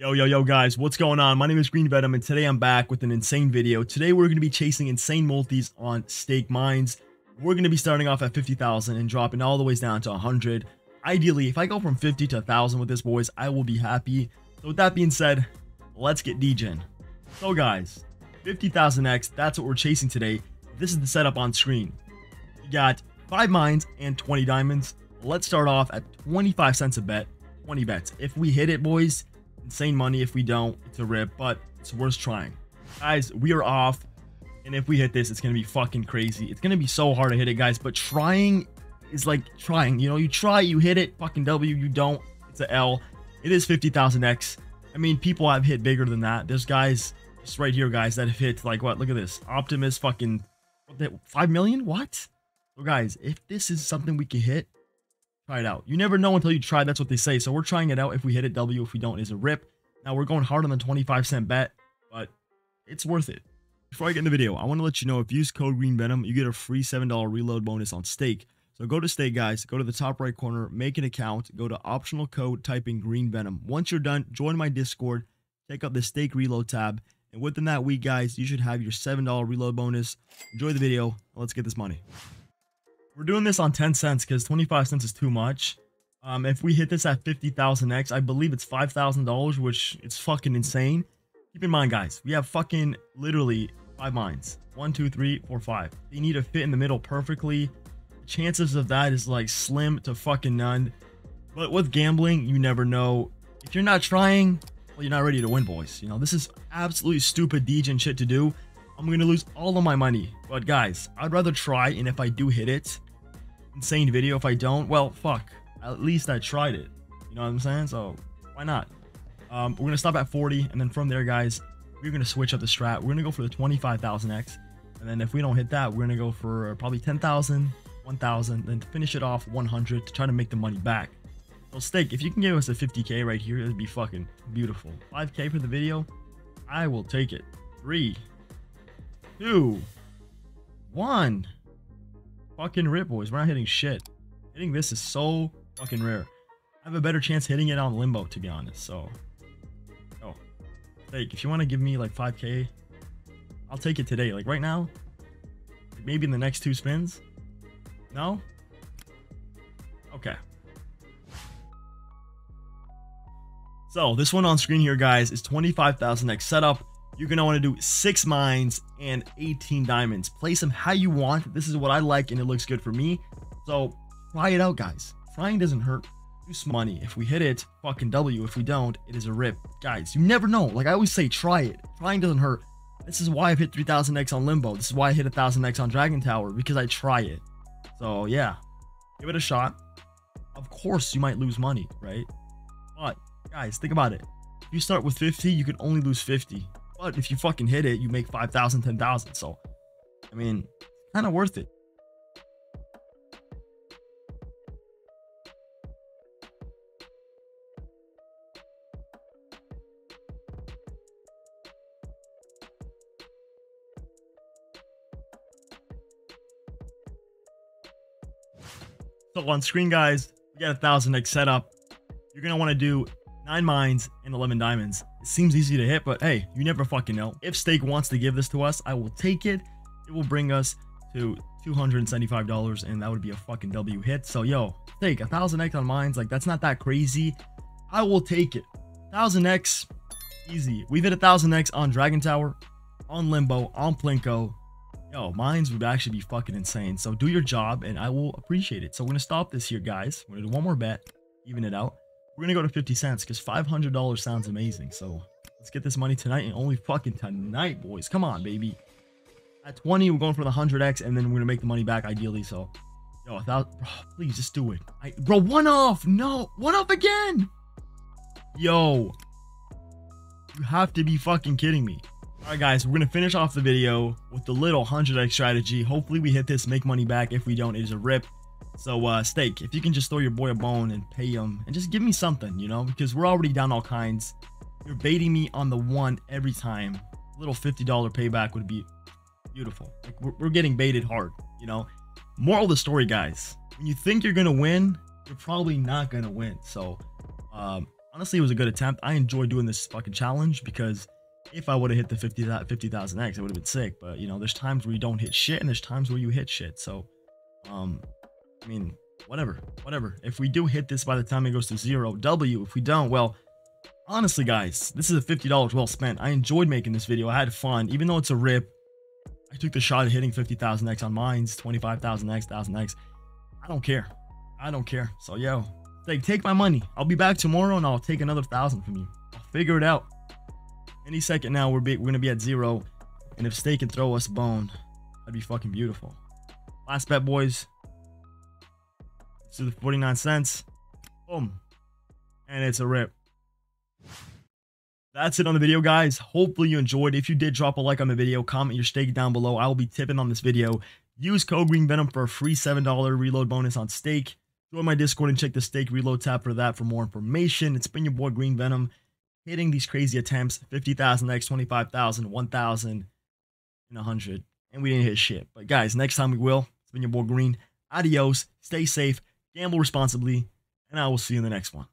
Yo, yo, yo, guys, what's going on? My name is Green Venom, and today I'm back with an insane video. Today, we're going to be chasing insane multis on stake mines. We're going to be starting off at 50,000 and dropping all the ways down to 100. Ideally, if I go from 50 to 1,000 with this, boys, I will be happy. So with that being said, let's get DJing. So, guys, 50,000x, that's what we're chasing today. This is the setup on screen. You got 5 mines and 20 diamonds. Let's start off at 25 cents a bet, 20 bets. If we hit it, boys, insane money. If we don't, it's a rip, but it's worth trying. Guys, we are off. And if we hit this, it's going to be fucking crazy. It's going to be so hard to hit it, guys. But trying is like trying. You know, you try, you hit it, fucking W. You don't, it's a L. It is 50,000X. I mean, people have hit bigger than that. There's guys just right here, guys, that have hit like what? Look at this. Optimus fucking 5 million? What? So, guys, if this is something we can hit, Try it out. You never know until you try. That's what they say. So we're trying it out. If we hit it, W. If we don't, is a rip. Now we're going hard on the 25 cent bet, but it's worth it. Before I get in the video, I want to let you know if you use code Green Venom, you get a free $7 reload bonus on stake. So go to stake, guys. Go to the top right corner, make an account, go to optional code, type in Green Venom. Once you're done, join my Discord, check out the stake reload tab, and within that week, guys, you should have your $7 reload bonus. Enjoy the video. Let's get this money. We're doing this on 10 cents because 25 cents is too much. Um, if we hit this at 50,000x, I believe it's $5,000, which it's fucking insane. Keep in mind, guys, we have fucking literally five mines. One, two, three, four, five. They need to fit in the middle perfectly. The chances of that is like slim to fucking none. But with gambling, you never know. If you're not trying, well, you're not ready to win, boys. You know, this is absolutely stupid degen shit to do. I'm going to lose all of my money. But guys, I'd rather try, and if I do hit it, insane video. If I don't, well, fuck. At least I tried it. You know what I'm saying? So why not? Um, we're gonna stop at 40, and then from there, guys, we're gonna switch up the strat. We're gonna go for the 25,000x, and then if we don't hit that, we're gonna go for probably 10,000, 1,000, then finish it off 100 to try to make the money back. So stake, if you can give us a 50k right here, it'd be fucking beautiful. 5k for the video, I will take it. Three, two, one fucking rip, boys. We're not hitting shit. Hitting this is so fucking rare. I have a better chance hitting it on limbo, to be honest. So, oh, take if you want to give me like 5k, I'll take it today. Like right now, maybe in the next two spins. No. Okay. So this one on screen here, guys, is 25,000x setup. You're to want to do six mines and 18 diamonds. Place them how you want. This is what I like and it looks good for me. So try it out, guys. Trying doesn't hurt. Do money. If we hit it, fucking W. If we don't, it is a rip. Guys, you never know. Like I always say, try it. Trying doesn't hurt. This is why I've hit 3000x on Limbo. This is why I hit 1000x on Dragon Tower because I try it. So yeah, give it a shot. Of course, you might lose money, right? But guys, think about it. You start with 50, you can only lose 50. But if you fucking hit it, you make 5,000, 10,000. So, I mean, kind of worth it. So on screen, guys, we got a thousand X setup. You're gonna want to do nine mines and 11 diamonds. It seems easy to hit, but hey, you never fucking know. If Stake wants to give this to us, I will take it. It will bring us to $275 and that would be a fucking W hit. So yo, Stake, a thousand X on mines, like that's not that crazy. I will take it. Thousand X, easy. We've hit a thousand X on Dragon Tower, on Limbo, on Plinko. Yo, mines would actually be fucking insane. So do your job and I will appreciate it. So we're gonna stop this here, guys. We're gonna do one more bet, even it out. We're gonna go to 50 cents because $500 sounds amazing. So let's get this money tonight and only fucking tonight, boys. Come on, baby. At 20, we're going for the 100x and then we're gonna make the money back ideally. So, yo, without, bro, please just do it. I, bro, one off. No, one off again. Yo, you have to be fucking kidding me. All right, guys, we're going to finish off the video with the little 100x strategy. Hopefully we hit this, make money back. If we don't, it is a rip. So, uh, Stake, if you can just throw your boy a bone and pay him and just give me something, you know, because we're already down all kinds. You're baiting me on the one every time. A little $50 payback would be beautiful. Like, we're, we're getting baited hard, you know. Moral of the story, guys, when you think you're going to win, you're probably not going to win. So, um, honestly, it was a good attempt. I enjoyed doing this fucking challenge because if I would have hit the 50,000 50, X, it would have been sick. But, you know, there's times where you don't hit shit and there's times where you hit shit. So, um, I mean, whatever, whatever. If we do hit this by the time it goes to zero, W. If we don't, well, honestly, guys, this is a $50 well spent. I enjoyed making this video. I had fun. Even though it's a rip, I took the shot at hitting 50,000 X on mines, 25,000 X, 1,000 X. I don't care. I don't care. So, yo, like, take my money. I'll be back tomorrow and I'll take another thousand from you. I'll figure it out. Any second now, we're, we're going to be at zero. And if Stake can throw us bone, that'd be fucking beautiful. Last bet, boys. Let's the 49 cents. Boom. And it's a rip. That's it on the video, guys. Hopefully you enjoyed. If you did, drop a like on the video. Comment your stake down below. I will be tipping on this video. Use code Green Venom for a free $7 reload bonus on stake. Join my Discord and check the stake reload tab for that for more information. It's been your boy Green Venom hitting these crazy attempts 50,000 X, 25,000, 1,000, and 100. And we didn't hit shit. But guys, next time we will. It's been your boy Green. Adios. Stay safe. Gamble responsibly. And I will see you in the next one.